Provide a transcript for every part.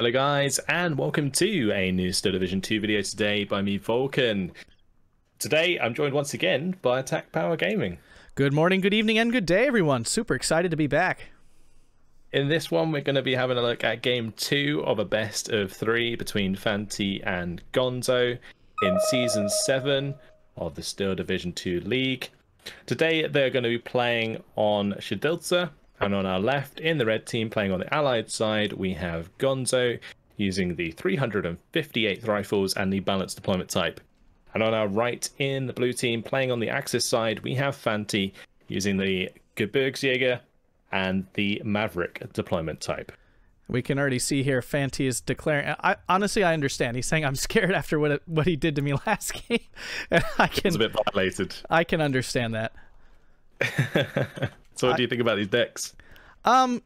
Hello guys and welcome to a new Steel Division 2 video today by me Vulcan. Today I'm joined once again by Attack Power Gaming. Good morning, good evening, and good day everyone. Super excited to be back. In this one we're going to be having a look at game 2 of a best of 3 between Fanti and Gonzo in season 7 of the Steel Division 2 League. Today they're going to be playing on Shadilza and on our left, in the red team, playing on the Allied side, we have Gonzo using the 358th rifles and the balanced deployment type. And on our right, in the blue team, playing on the Axis side, we have Fanti using the Gebirgsjäger and the Maverick deployment type. We can already see here Fanti is declaring. I, honestly, I understand. He's saying, "I'm scared after what it, what he did to me last game." I can. It's a bit violated. I can understand that. So what I, do you think about these decks? Um,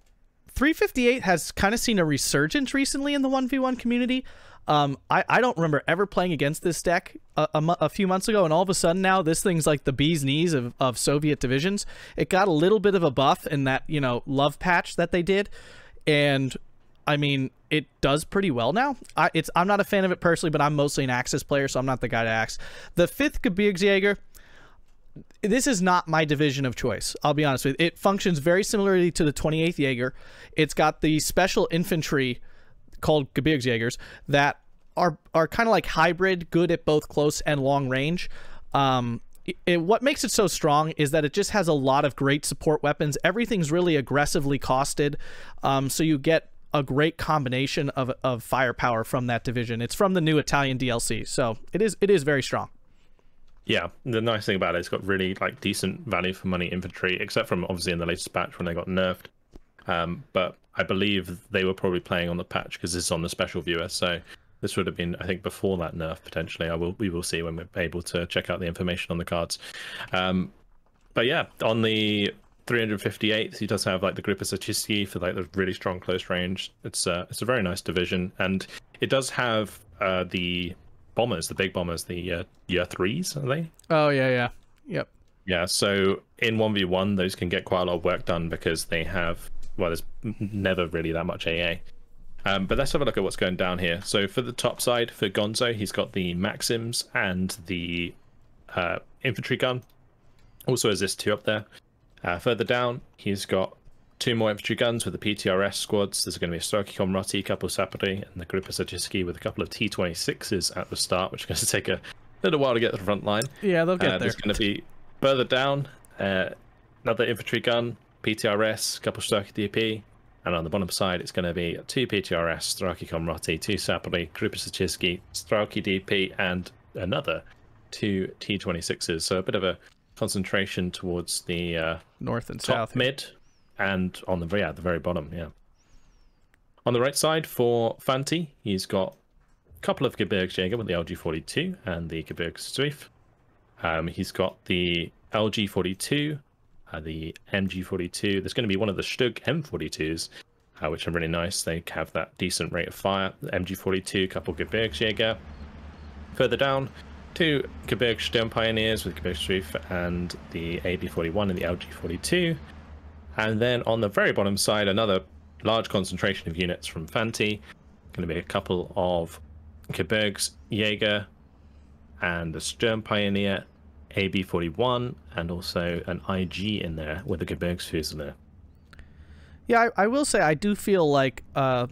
358 has kind of seen a resurgence recently in the 1v1 community. Um, I, I don't remember ever playing against this deck a, a, a, few months ago, and all of a sudden now this thing's like the bee's knees of, of Soviet divisions. It got a little bit of a buff in that, you know, love patch that they did. And I mean, it does pretty well now. I, it's I'm not a fan of it personally, but I'm mostly an Axis player, so I'm not the guy to axe. The fifth Gebirgsjäger, this is not my division of choice. I'll be honest with you. It functions very similarly to the 28th Jaeger. It's got the special infantry called Gebirgsjägers that are are kind of like hybrid, good at both close and long range. Um, it, it, what makes it so strong is that it just has a lot of great support weapons. Everything's really aggressively costed, um, so you get a great combination of, of firepower from that division. It's from the new Italian DLC, so it is it is very strong. Yeah, the nice thing about it, it's got really like decent value for money infantry, except from obviously in the latest patch when they got nerfed. Um, but I believe they were probably playing on the patch because this is on the special viewer. So this would have been, I think, before that nerf potentially. I will, we will see when we're able to check out the information on the cards. Um, but yeah, on the 358th, he does have like the Grupa Zaciski for like the really strong close range. It's uh, it's a very nice division, and it does have uh, the bombers, the big bombers, the uh, year threes, are they? Oh yeah, yeah, yep. Yeah, so in one v one, those can get quite a lot of work done because they have well, there's never really that much AA. Um, but let's have a look at what's going down here. So for the top side, for Gonzo, he's got the Maxims and the uh, infantry gun. Also has this two up there. Uh, further down, he's got two more infantry guns with the PTRS squads. There's going to be a Strelki Komrati, a couple of Sapori, and the Grupa Zaciski with a couple of T26s at the start, which is going to take a little while to get to the front line. Yeah, they'll get uh, there. There's going to be further down uh, another infantry gun, PTRS, a couple of Strelki DP, and on the bottom side it's going to be two PTRS, Strelki Komrati, two Sapori, Grupa Zaciski, Strelki DP, and another two T26s. So a bit of a concentration towards the uh, north and south mid and on the yeah, at the very bottom, yeah. On the right side for Fanti, he's got a couple of Gebirgsjäger with the LG42 and the Gebirgsstreif. Um, he's got the LG42, uh, the MG42. There's going to be one of the Stug M42s, uh, which are really nice. They have that decent rate of fire. The MG42, couple Gebirgsjäger. Further down, two Gebirgssturm Pioneers with Gebirgsstreif and the AB41 and the LG42. And then on the very bottom side, another large concentration of units from Fanti. Going to be a couple of Gebirgs Jaeger and the Sturm Pioneer AB41 and also an IG in there with the Gebirgsfusilier. Yeah, I, I, will say I do feel like uh,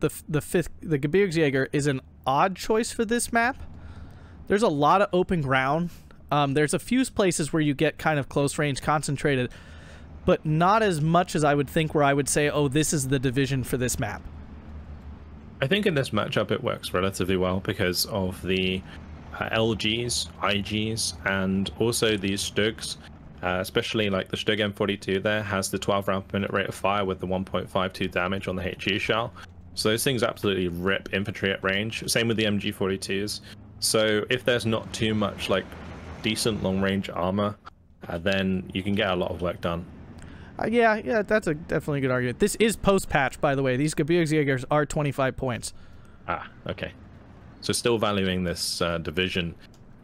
the the fifth the Gebirgsjäger is an odd choice for this map. There's a lot of open ground. Um, there's a few places where you get kind of close range concentrated, but not as much as I would think where I would say, oh, this is the division for this map. I think in this matchup it works relatively well because of the uh, LGs, IGs, and also these Stugs. Uh, especially like the Stug M42 there has the 12 round per minute rate of fire with the 1.52 damage on the HE shell. So those things absolutely rip infantry at range. Same with the MG42s. So if there's not too much like decent long range armor, uh, then you can get a lot of work done. Uh, yeah, yeah, that's a definitely a good argument. This is post patch, by the way. These Gebirgsjägers are 25 points. Ah, okay. So still valuing this uh, division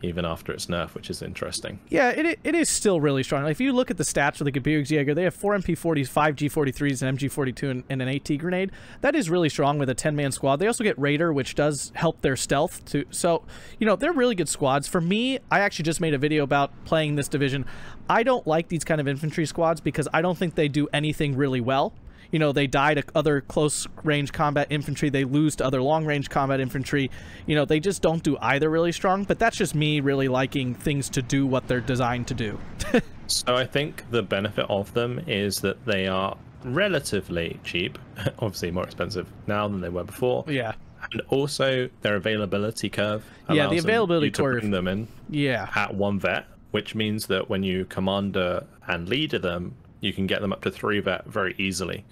even after its nerf, which is interesting. Yeah, it, it is still really strong. Like, if you look at the stats for the Gebirgsjäger, they have four MP40s, five G43s, an MG42, and, and an AT grenade. That is really strong with a 10-man squad. They also get Raider, which does help their stealth too. So, you know, they're really good squads. For me, I actually just made a video about playing this division. I don't like these kind of infantry squads because I don't think they do anything really well. You know, they die to other close range combat infantry. They lose to other long range combat infantry. You know, they just don't do either really strong. But that's just me really liking things to do what they're designed to do. So I think the benefit of them is that they are relatively cheap, obviously more expensive now than they were before. yeah. And also their availability curve. Yeah, the allows them- availability you to curve. bring them in Yeah. at one vet, which means that when you commander and leader them, you can get them up to three vet very easily.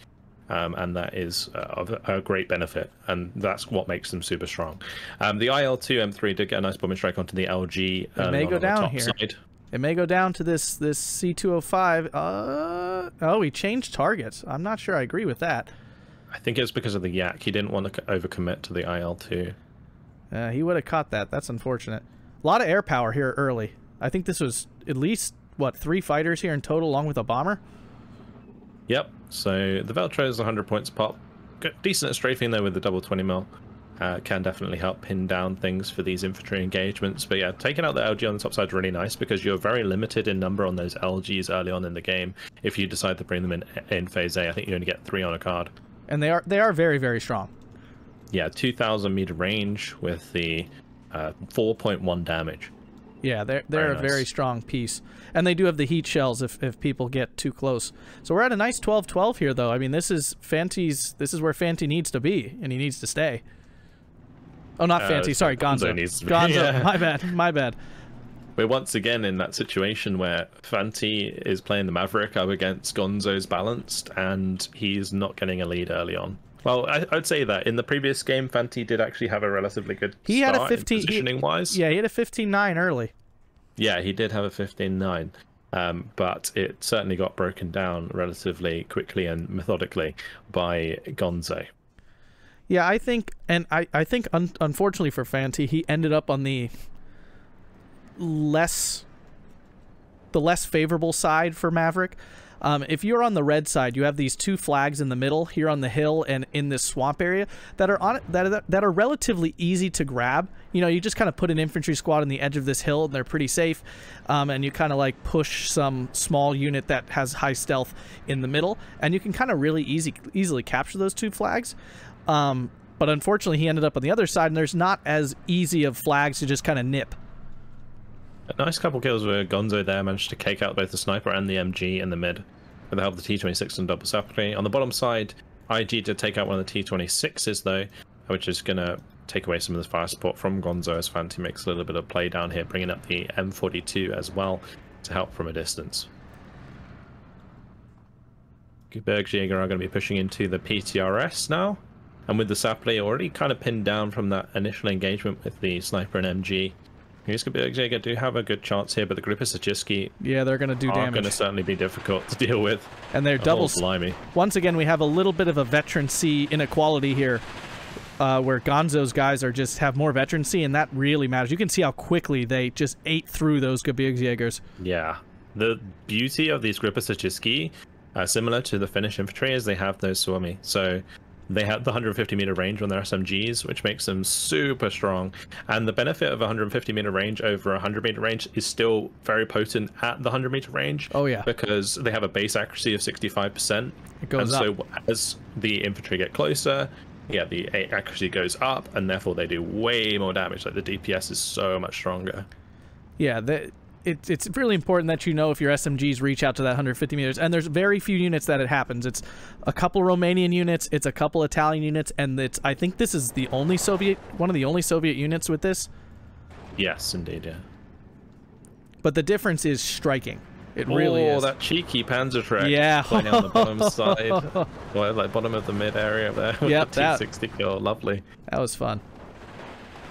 Um, and that is uh, of a great benefit, and that's what makes them super strong. Um, the IL-2 M3 did get a nice bombing strike onto the LG. It may go on the down here. Side. It may go down to this this C205. Uh oh, he changed targets. I'm not sure I agree with that. I think it's because of the yak. He didn't want to overcommit to the IL-2. Uh, he would have caught that. That's unfortunate. A lot of air power here early. I think this was at least what three fighters here in total, along with a bomber. Yep. So the Veltro is 100 points pop. Good, decent at strafing though with the double 20 mil. Uh, can definitely help pin down things for these infantry engagements. But yeah, taking out the LG on the top side is really nice because you're very limited in number on those LGs early on in the game. If you decide to bring them in in phase A, I think you only get three on a card. And they are they are very very strong. Yeah, 2,000 meter range with the uh, 4.1 damage. Yeah, they're they're Very a very strong piece, and they do have the heat shells if, if people get too close. So we're at a nice 12-12 here, though. I mean, this is Fanti's. This is where Fanti needs to be, and he needs to stay. Oh, not Uh, Fanti. Sorry, Gonzo Gonzo. needs to be, Gonzo. yeah. My bad. My bad. We're once again in that situation where Fanti is playing the Maverick up against Gonzo's balanced, and he's not getting a lead early on. Well, I, I'd say that in the previous game, Fanti did actually have a relatively good He had a in 15 he- positioning wise. Yeah, he had a 15-9 early. yeah, he did have a 15-9, um, but it certainly got broken down relatively quickly and methodically by Gonzo. Yeah, I think, and I, I think, un- unfortunately for Fanti, he ended up on the less, the less favorable side for Maverick. Um, if you're on the red side, you have these two flags in the middle here on the hill and in this swamp area that are on that are, that are relatively easy to grab. You know, you just kind of put an infantry squad on the edge of this hill and they're pretty safe, um, and you kind of like push some small unit that has high stealth in the middle, and you can kind of really easy easily capture those two flags. Um, but unfortunately, he ended up on the other side, and there's not as easy of flags to just kind of nip. A nice couple kills where Gonzo there managed to cake out both the sniper and the MG in the mid with the help of the T26 and double sapling. On the bottom side, IG did take out one of the T26s though, which is going to take away some of the fire support from Gonzo as Fanti makes a little bit of play down here, bringing up the M42 as well to help from a distance. Bergjäger are going to be pushing into the PTRS now. And with the Sapling already kind of pinned down from that initial engagement with the sniper and MG, Bergjäger do have a good chance here, but the Grippers Grippus Sajiski Yeah, they're going to do are gonna certainly be difficult to deal with. and they're Oh, double. blimey. Once again, we have a little bit of a veterancy inequality here, uh, where Gonzo's guys are just have more veterancy, and that really matters. You can see how quickly they just ate through those Gebirgsjägers. Yeah. The beauty of these Grippus Sajiski, uh, similar to the Finnish infantry, is they have those Suomi. So they have the 150 meter range on their SMGs, which makes them super strong. And the benefit of 150 meter range over 100 meter range is still very potent at the 100 meter range. Oh, yeah. Because they have a base accuracy of 65%. It goes and up. so as the infantry get closer, yeah, the accuracy goes up, and therefore they do way more damage. Like the DPS is so much stronger. Yeah, the, it, it's really important that you know if your SMGs reach out to that 150 meters. And there's very few units that it happens. It's a couple Romanian units, it's a couple Italian units, and it's I think this is the only Soviet, one of the only Soviet units with this. Yes, indeed, yeah. But the difference is striking. It oh, really oh, is. that cheeky Panzerschreck. Yeah. Playing on the bottom side. Well, like bottom of the mid area there. With Yep, the that- kill. Oh, lovely. That was fun.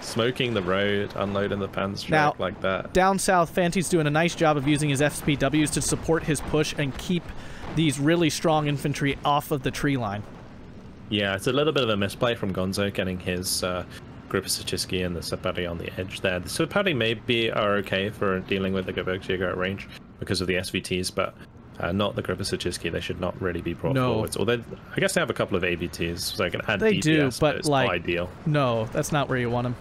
Smoking the road, unloading the Panzer Now- like that. Down south, Fanti's doing a nice job of using his FSPWs to support his push and keep these really strong infantry off of the tree line. Yeah, it's a little bit of a misplay from Gonzo getting his uh, Gripasichski and the Separi on the edge there. The Separi maybe are okay for dealing with the Gebirgsjäger at range because of the SVTs, but uh, not the Gripasichski. They should not really be brought No. forwards. Although I guess they have a couple of AVTs, so they can add They DPS, do, but, it's like- not ideal. No, that's not where you want them.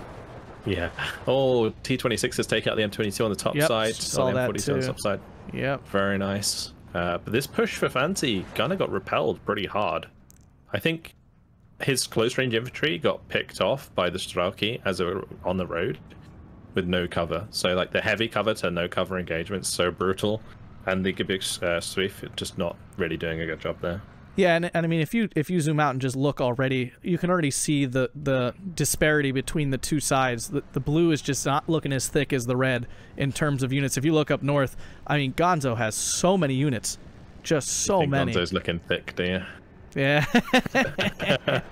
Yeah. Oh, T26 take out the M22 on the top Yep, side. saw or the that M42 on the too. top side. Yep. Very nice. Uh, but this push for Fanti kind of got repelled pretty hard. I think his close range infantry got picked off by the Strauki as they were on the road with no cover. So like the heavy cover to no cover engagement is so brutal, and the Gebirgs uh, Swift just not really doing a good job there. Yeah, and, and I mean, if you if you zoom out and just look already, you can already see the the disparity between the two sides. The, the blue is just not looking as thick as the red in terms of units. If you look up north, I mean, Gonzo has so many units, just so many. Gonzo's looking thick, do you? Yeah, the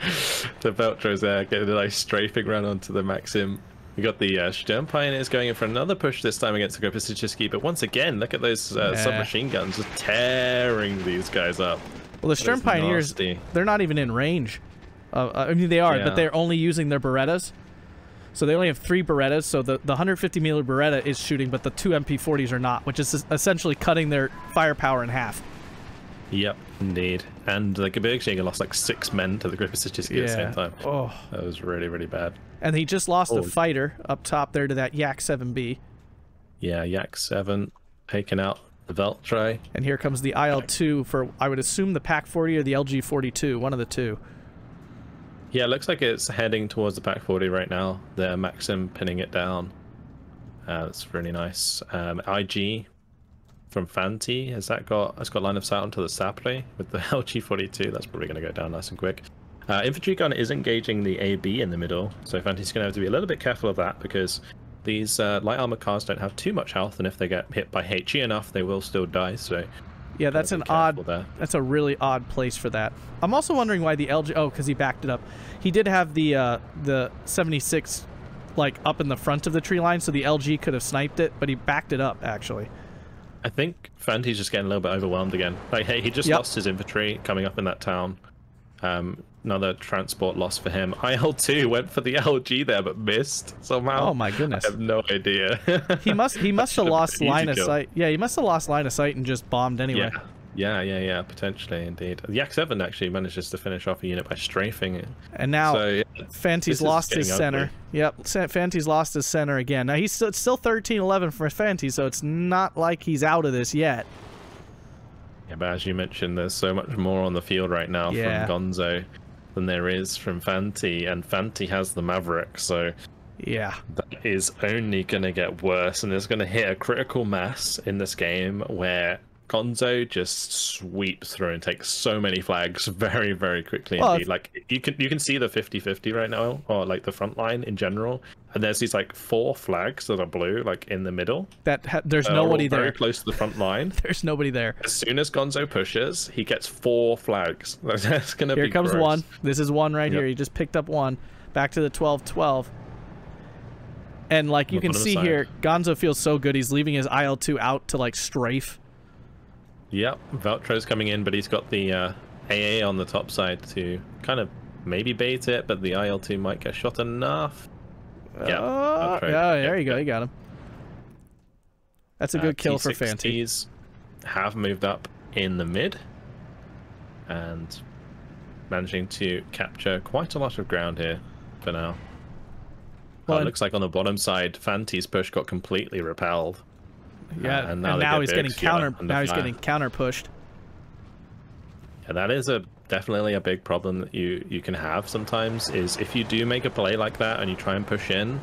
Veltro's there getting a nice strafing run onto the Maxim. We got the uh, Sturm Pioneers going in for another push this time against the Gripasichski, but once again, look at those uh, Yeah. submachine guns just tearing these guys up. well, the Sturm Pioneers, nasty. they're not even in range. Uh, I mean, they are, Yeah. but they're only using their Berettas. So they only have three Berettas. So the, the 150 millimeter Beretta is shooting, but the two MP40s are not, which is essentially cutting their firepower in half. Yep, indeed. And the Gebirgsjäger lost like six men to the Gripasichski at the same time. Oh. That was really, really bad. And he just lost Oh. a fighter up top there to that Yak 7B. Yeah, Yak 7 taking out the Veltri. And here comes the IL-2 for, I would assume, the Pak 40 or the LG-42, one of the two. Yeah, it looks like it's heading towards the Pak 40 right now. The Maxim pinning it down. Uh, that's really nice. Um, IG from Fanti has that got has got line of sight onto the Sapre with the LG42. That's probably going to go down nice and quick. Uh, infantry gun is engaging the AB in the middle, so Fanti's going to have to be a little bit careful of that because these uh, light armor cars don't have too much health, and if they get hit by HE enough, they will still die. So Yeah, that's an odd. there. That's a really odd place for that. I'm also wondering why the LG. Oh, because he backed it up. He did have the uh, the 76 like up in the front of the tree line, so the LG could have sniped it, but he backed it up actually. I think Fanti's just getting a little bit overwhelmed again. Like, hey, he just Yep. lost his infantry coming up in that town. Um, another transport loss for him. IL2 went for the LG there, but missed somehow. Oh my goodness. I have no idea. He must he must have lost line of kill. sight. Yeah, he must have lost line of sight and just bombed anyway. yeah. Yeah, yeah, yeah, potentially, indeed. The Yak 7 actually manages to finish off a unit by strafing it. And now so, yeah, Fanti's lost his center. Yep, Fanti's lost his center again. Now he's still, still 13-11 for Fanti, so it's not like he's out of this yet. yeah, but as you mentioned, there's so much more on the field right now Yeah. from Gonzo than there is from Fanti, and Fanti has the Maverick, so Yeah. that is only going to get worse and it's going to hit a critical mass in this game where Gonzo just sweeps through and takes so many flags very very quickly Well, indeed like you can you can see the 50-50 right now or like the front line in general and there's these like four flags that are blue like in the middle That ha- there's all nobody very there. Very close to the front line There's nobody there. as soon as Gonzo pushes he gets four flags that's going to be Here comes gross. one. This is one right Yep. here. He just picked up one. Back to the 12-12. And like you can see here, Gonzo feels so good. He's leaving his IL-2 out to like strafe. Yep, Veltro's coming in, but he's got the uh, AA on the top side to kind of maybe bait it, but the IL2 might get shot enough. Yeah, Oh, yeah, there Yep, you go. yep. You got him. That's a Uh, good kill for Fanti. Have moved up in the mid and managing to capture quite a lot of ground here for now. Well, Uh, it looks like on the bottom side, Fanti's push got completely repelled. Yeah, Uh, and and now now, get he's getting counter. Now he's fire. getting counter pushed. Yeah, that is a definitely a big problem that you you can have sometimes. Is if you do make a play like that and you try and push in,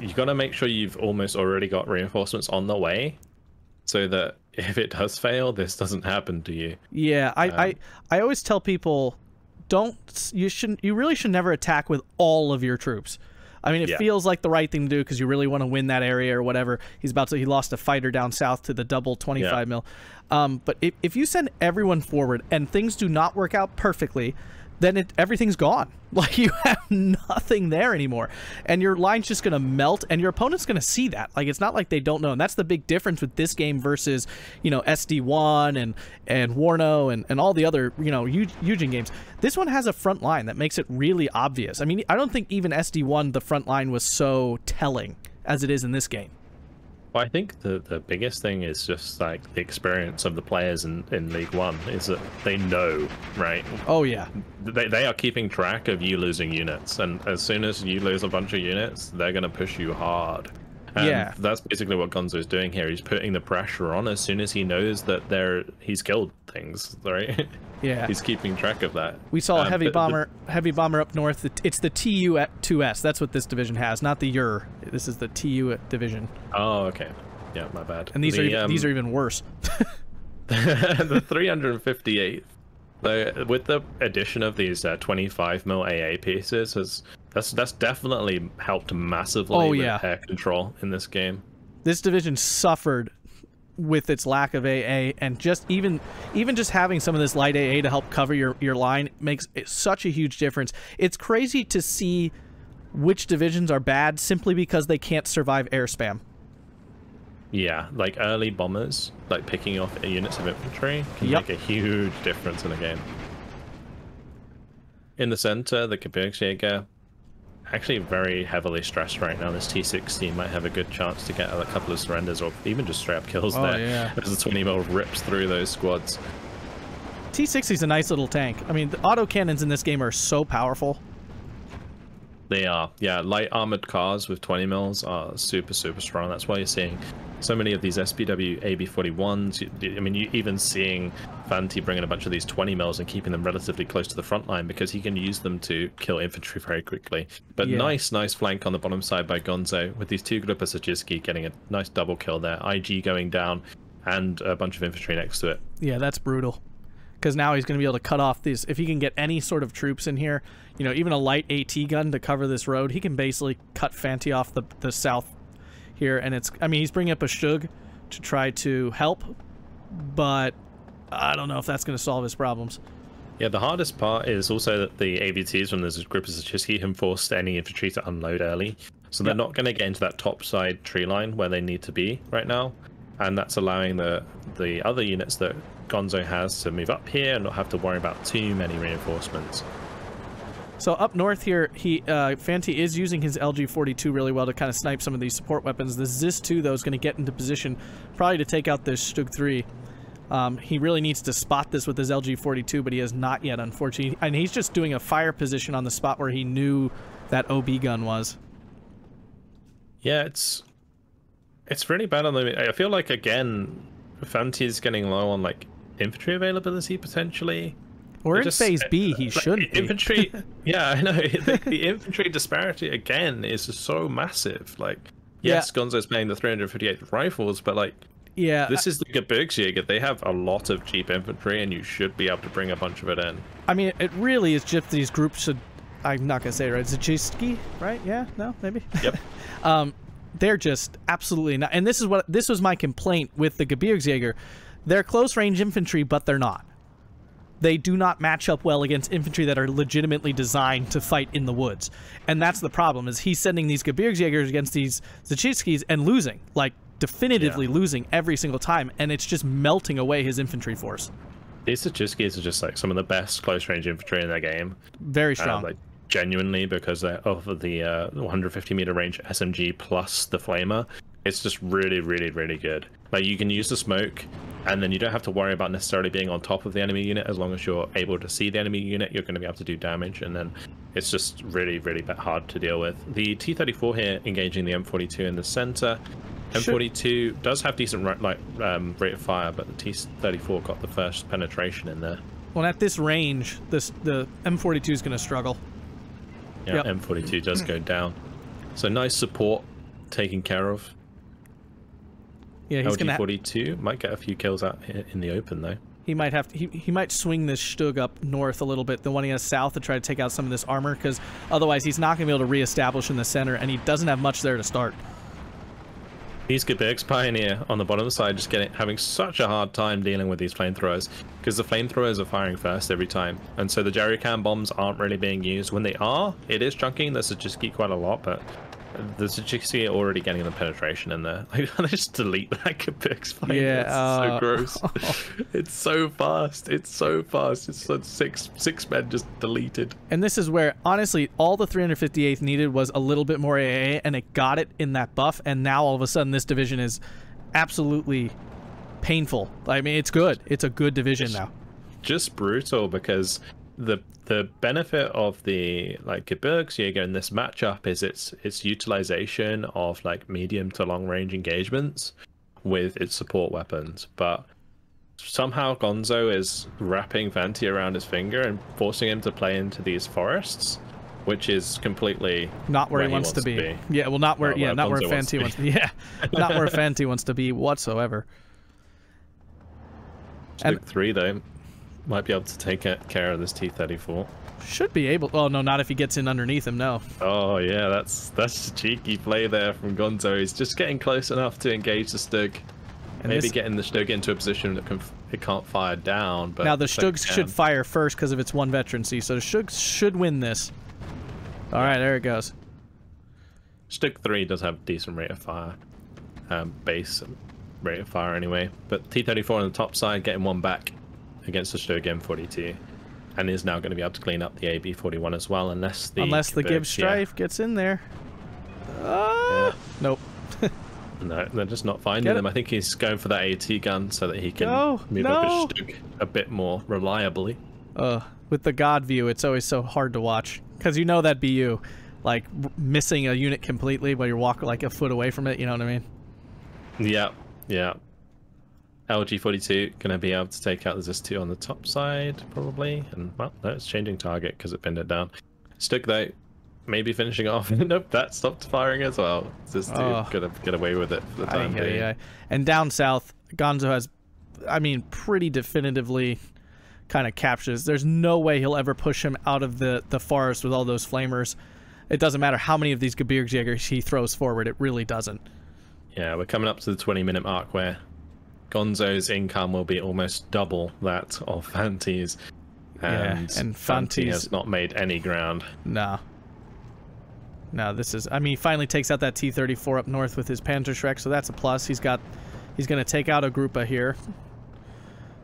you got to make sure you've almost already got reinforcements on the way, so that if it does fail, this doesn't happen to you. Yeah, I, I Um, I always tell people, don't you shouldn't you really should never attack with all of your troops. I mean, it Yeah. feels like the right thing to do because you really want to win that area or whatever. He's about to he lost a fighter down south to the double 25 Yeah. mil. Um, but if, if you send everyone forward and things do not work out perfectly, then it, everything's gone. Like you have nothing there anymore, and your line's just gonna melt, and your opponent's gonna see that. Like it's not like they don't know, and that's the big difference with this game versus you know SD1 and and Warno and and all the other you know Eugen games. This one has a front line that makes it really obvious. I mean, I don't think even SD1 the front line was so telling as it is in this game. Well, I think the, the biggest thing is just like the experience of the players in, in League One is that they know, right? Oh, yeah. They, they are keeping track of you losing units. And as soon as you lose a bunch of units, they're going to push you hard. And yeah. that's basically what Gonzo is doing here. He's putting the pressure on as soon as he knows that they're he's killed things, right? Yeah. he's keeping track of that. We saw a Um, heavy but the- bomber heavy bomber up north. It's the TU2S. That's what this division has, not the UR. This is the TU division. Oh, okay. Yeah, my bad. And these The, are um, these are even worse. the 358 the, with the addition of these uh, 25 mil AA pieces has that's that's definitely helped massively Oh, with yeah. air control in this game. this division suffered with its lack of AA and just even even just having some of this light AA to help cover your your line makes it such a huge difference. It's crazy to see which divisions are bad simply because they can't survive air spam. Yeah, like early bombers, like picking off units of infantry can Yep. make a huge difference in a game. In the center, the Gebirgsjäger actually very heavily stressed right now. This T60 might have a good chance to get a couple of surrenders or even just straight up kills Oh, there. yeah. As the 20 mil rips through those squads. T60 is a nice little tank. I mean, the auto cannons in this game are so powerful. They are, yeah. Light armored cars with 20 mils are super, super strong. That's why you're seeing so many of these SPW AB41s. I mean, you even seeing Fanti bringing a bunch of these 20 mils and keeping them relatively close to the front line because he can use them to kill infantry very quickly. But Yeah. nice, nice flank on the bottom side by Gonzo with these two Grupa Sajiski getting a nice double kill there. IG going down and a bunch of infantry next to it. Yeah, that's brutal. Because now he's going to be able to cut off these. If he can get any sort of troops in here, you know, even a light AT gun to cover this road, he can basically cut Fanti off the, the south here. And it's, I mean, he's bringing up a Shug to try to help, but I don't know if that's going to solve his problems. Yeah, the hardest part is also that the ABTs from this group of Zachiski have forced any infantry to unload early. So they're Yep. not going to get into that top side tree line where they need to be right now. And that's allowing the the other units that Gonzo has to move up here and not have to worry about too many reinforcements. So up north here, he uh, Fanti is using his LG-42 really well to kind of snipe some of these support weapons. The Zis-2, though, is going to get into position probably to take out this Stug-3. Um, he really needs to spot this with his LG-42, but he has not yet, unfortunately. And he's just doing a fire position on the spot where he knew that OB gun was. Yeah, it's it's really bad on the. I feel like again, Fanti is getting low on like infantry availability potentially. We're in just- phase B. He like, shouldn't infantry. yeah, I know. The, the infantry disparity again is so massive. Like, yes, Gonzo's playing the 358 rifles, but like Yeah, this is the Gebirgsjäger. They have a lot of cheap infantry, and you should be able to bring a bunch of it in. I mean, it really is just these groups should. I'm not gonna say it right. Zachiski, right? Yeah, no, maybe. Yep. um, they're just absolutely not. And this is what this was my complaint with the Gebirgsjäger. They're close range infantry, but they're not. They do not match up well against infantry that are legitimately designed to fight in the woods, and that's the problem. Is he's sending these Gebirgsjägers against these Zachiskis and losing, like definitively Yeah. losing every single time, and it's just melting away his infantry force. These Zachiskis are just like some of the best close range infantry in their game. Very Um, strong. like genuinely because they're of the uh, 150 meter range SMG plus the flamer. It's just really, really, really good. Like you can use the smoke, and then you don't have to worry about necessarily being on top of the enemy unit. As long as you're able to see the enemy unit, you're going to be able to do damage, and then it's just really, really hard to deal with. The T34 here engaging the M42 in the center. Should- M42 does have decent like um, rate of fire, but the T34 got the first penetration in there. Well, at this range, this the M42 is going to struggle. Yeah, Yep. M42 does go down. So nice support taken care of. Yeah, he's gonna. Ha- LG42 might get a few kills out in the open though. he might have to. He, he might swing this Stug up north a little bit, the one he has south, to try to take out some of this armor, because otherwise he's not going to be able to reestablish in the center, and he doesn't have much there to start. Gebirgs Pioneer on the bottom side just getting having such a hard time dealing with these flamethrowers because the flamethrowers are firing first every time, and so the jerry can bombs aren't really being used. When they are, it is chunking the Sajiki quite a lot, but the Sajiki are already getting the penetration in there. I just delete that Gebirgs Pioneer. Yeah, it's uh, so gross. it's so fast. It's so fast. It's like six six men just deleted. And this is where, honestly, all the 358th needed was a little bit more AA, and it got it in that buff. And now all of a sudden, this division is absolutely painful. I mean, it's good. It's a good division now. just brutal because the the benefit of the like Gebirgsjäger in this matchup is its its utilization of like medium to long range engagements with its support weapons, but somehow Gonzo is wrapping Fanti around his finger and forcing him to play into these forests, which is completely Not where, Where he he wants, to, wants be. Yeah, well, not where. Not yeah, where not where Gonzo wants to Fanti be. wants to be. Yeah, not where Fanti wants to be whatsoever. And- three though. Might be able to take care of this T thirty four. Should be able. Oh no, not if he gets in underneath him. No. Oh yeah, that's that's a cheeky play there from Gonzo. He's just getting close enough to engage the Stug. And Maybe this- getting the Stug into a position that can, it can't fire down. But now the Stug Stugs should fire first because of its one veterancy, so the Stugs should win this. All right, there it goes. Stug three does have decent rate of fire, um, base rate of fire anyway. But T34 on the top side getting one back against the Stug M42, and is now going to be able to clean up the AB41 as well, unless the Unless the Gibbs Gebirgs- yeah. Strife gets in there. Uh, Nope. No, they're just not finding them. I think he's going for that AT gun so that he can No, move no. up his Stug a bit more reliably. Uh, with the God view, it's always so hard to watch because you know that'd be you, like r- missing a unit completely while you're walking like a foot away from it. You know what I mean? Yeah, yeah. LG42 going to be able to take out the Zis 2 on the top side, probably. And, well, no, it's changing target because it pinned it down. Stick, though, maybe finishing off. nope, that stopped firing as well. Zis 2 Oh. going to get away with it for the time being. And down south, Gonzo has, I mean, pretty definitively kind of captures. There's no way he'll ever push him out of the, the forest with all those flamers. It doesn't matter how many of these Gebirgsjägers he throws forward, it really doesn't. Yeah, we're coming up to the 20 minute mark where Gonzo's income will be almost double that of Fanti's. Yeah, And, and Fanti has not made any ground. Nah. No, this is. I mean, he finally takes out that T-34 up north with his Panzerschreck, so that's a plus. He's got. He's gonna take out a Grupa here.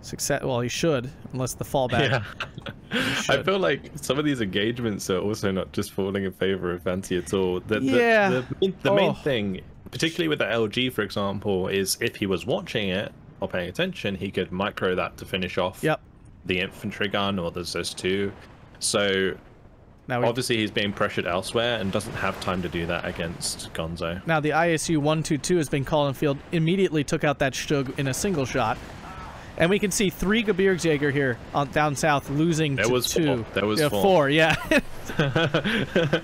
Success. Well, he should, unless the fallback. Yeah. I feel like some of these engagements are also not just falling in favor of Fanti at all. The, the- Yeah. The, main- the main Oh. thing, particularly with the LG, for example, is if he was watching it or paying attention, he could micro that to finish off Yep. the infantry gun or the ZIS-2. So Now, we, obviously he's being pressured elsewhere and doesn't have time to do that against Gonzo. now the ISU 122 has been called in field. Immediately took out that Stug in a single shot. And we can see three Gebirgsjäger here on down south losing There to was two. four. There was yeah, four. yeah.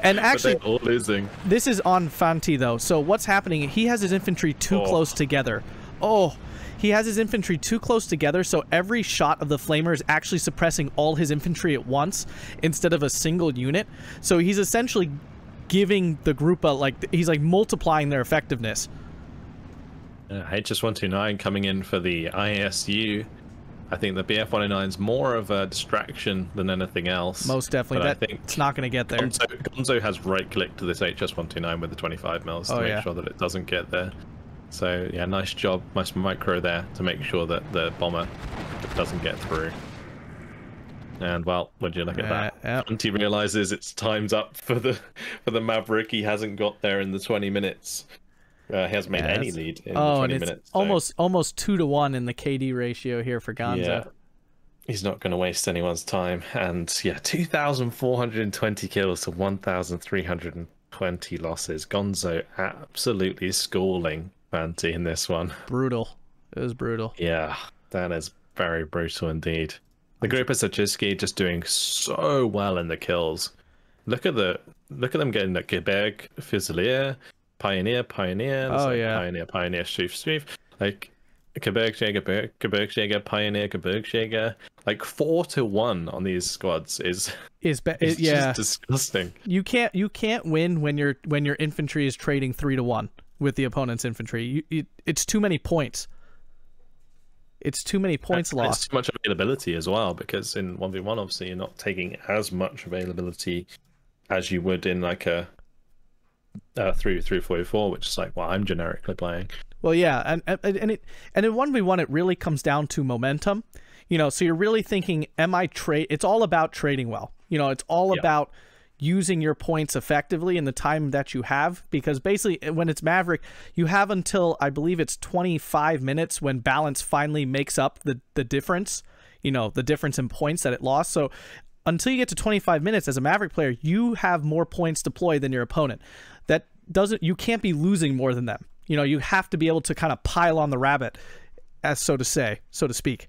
and actually, losing. This is on Fanti though. So what's happening? He has his infantry too Oh. close together. Oh, he has his infantry too close together. So every shot of the flamer is actually suppressing all his infantry at once instead of a single unit. So he's essentially giving the group a like he's like multiplying their effectiveness. Uh, HS129 coming in for the ISU. I think the BF109 is more of a distraction than anything else. Most definitely. But I think it's not going to get there. Gonzo, Gonzo has right clicked to this HS129 with the 25 mils to Oh, make yeah. sure that it doesn't get there. So yeah, nice job, nice micro there to make sure that the bomber doesn't get through. And well, would you look at Uh, that? yep. Fanti realizes it's time's up for the for the Maverick. He hasn't got there in the 20 minutes. Uh, he hasn't made Yeah, any lead in Oh, 20 and it's minutes. so- almost almost two to one in the KD ratio here for Gonzo. yeah. He's not going to waste anyone's time. And yeah, 2,420 kills to 1,320 losses. Gonzo absolutely schooling Fanti in this one. Brutal. It was brutal. Yeah, that is very brutal indeed. The group of Sachiski just doing so well in the kills. Look at the look at them getting the Quebec Fusilier, Pioneer, Pioneer, Oh, like yeah. Pioneer, Pioneer, Streif, Streif. Like Gebirgsjäger, Gebirgsjäger, Pioneer, Gebirgsjäger. Like four to one on these squads is, Is be- is yeah. just disgusting. you can't you can't win when your when your infantry is trading three to one with the opponent's infantry. You, you, it's too many points. It's too many points And lost. It's too much availability as well because in one v one, obviously, you're not taking as much availability as you would in like a uh, three three forty four, which is like what I'm generically playing. Well, yeah, and and and it and in one v one, it really comes down to momentum. You know, so you're really thinking, am I trade? It's all about trading well. You know, it's all Yeah. about using your points effectively in the time that you have because basically when it's maverick you have until i believe it's 25 minutes when balance finally makes up the the difference you know the difference in points that it lost so until you get to 25 minutes as a maverick player you have more points deployed than your opponent that doesn't you can't be losing more than them you know you have to be able to kind of pile on the rabbit as so to say so to speak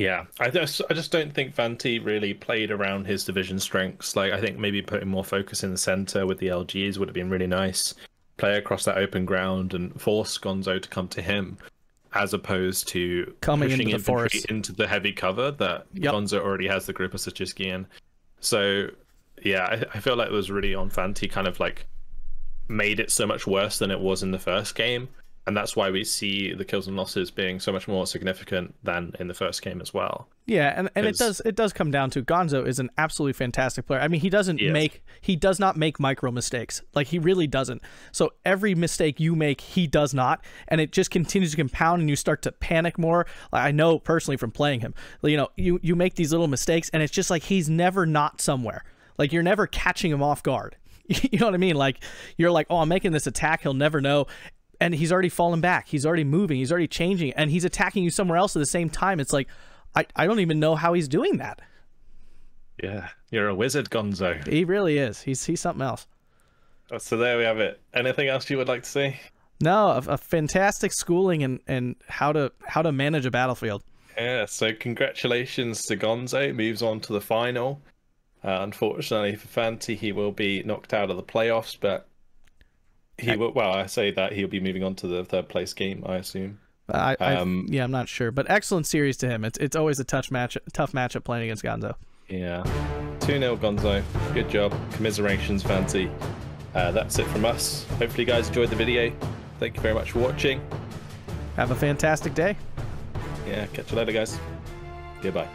Yeah, I just I just don't think Fanti really played around his division strengths. Like I think maybe putting more focus in the center with the LGs would have been really nice. Play across that open ground and force Gonzo to come to him, as opposed to Coming pushing into the forest. into the heavy cover that Yep. Gonzo already has the group of Sachiski in. So yeah, I, I feel like it was really on Fanti kind of like made it so much worse than it was in the first game. And that's why we see the kills and losses being so much more significant than in the first game as well. Yeah, and, and it does it does come down to Gonzo is an absolutely fantastic player. I mean, he doesn't make he does not make micro mistakes. Like he really doesn't. So every mistake you make, he does not, and it just continues to compound, and you start to panic more. Like, I know personally from playing him. You know, you you make these little mistakes, and it's just like he's never not somewhere. Like you're never catching him off guard. You know what I mean? Like you're like, oh, I'm making this attack. He'll never know. And he's already fallen back. He's already moving. He's already changing. And he's attacking you somewhere else at the same time. It's like, I, I don't even know how he's doing that. Yeah, you're a wizard, Gonzo. He really is. He's he's something else. So there we have it. Anything else you would like to see? No, a, a fantastic schooling and and how to how to manage a battlefield. Yeah, so congratulations to Gonzo. Moves on to the final. Uh, unfortunately for Fanti, he will be knocked out of the playoffs, but he will. Well, I say that he'll be moving on to the third place game, I assume. I, Um, yeah, I'm not sure, but excellent series to him. It's it's always a tough match tough matchup playing against Gonzo. Yeah. 2 0 Gonzo. Good job. Commiserations, Fancy. Uh, that's it from us. Hopefully, you guys enjoyed the video. Thank you very much for watching. Have a fantastic day. Yeah, catch you later, guys. Goodbye.